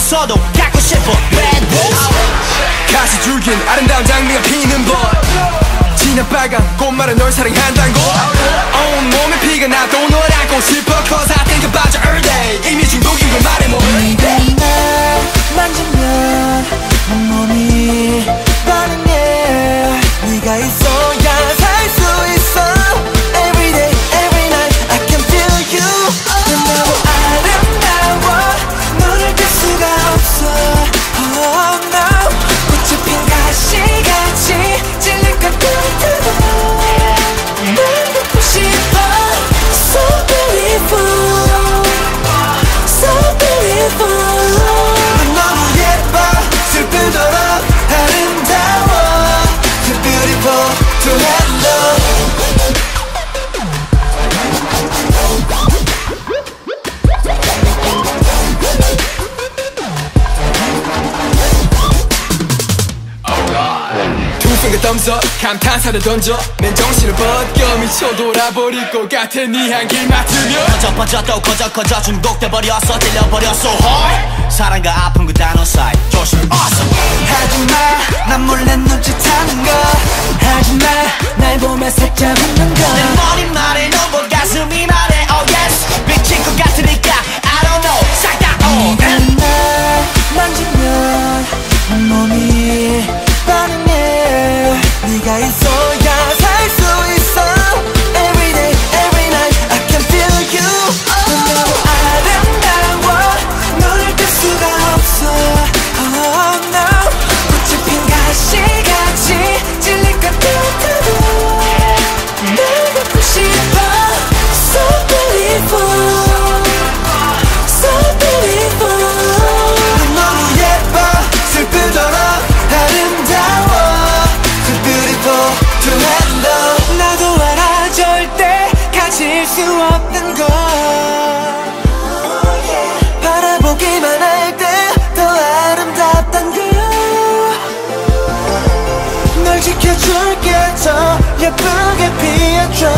친구 날면서도 갖고 싶어. Bad boys 가시 줄긴 아름다운 장미가 피는 법 진한 빨간 꽃말은 널 사랑한다는 거 온몸에 피가 나도 널 안고 싶어 Cause I think about you all day. 이미 중독인 걸 말해 뭐해 날 만지면 온몸이 반응해 네가 있어 Thumbs up 감탄사를 던져 맨정신을 벗겨 미쳐 돌아버릴 것 같아 네 향기 맡으면 퍼져 퍼져 또 커져 커져 중독돼버렸어 찔려버렸어. hard 사랑과 아픔 그 단어 사이. 조심. Awesome. 하지마 난 몰래 없는 걸. 바라보기만 할 때 더 아름답단 걸널 지켜줄게. 더 예쁘게 피해줘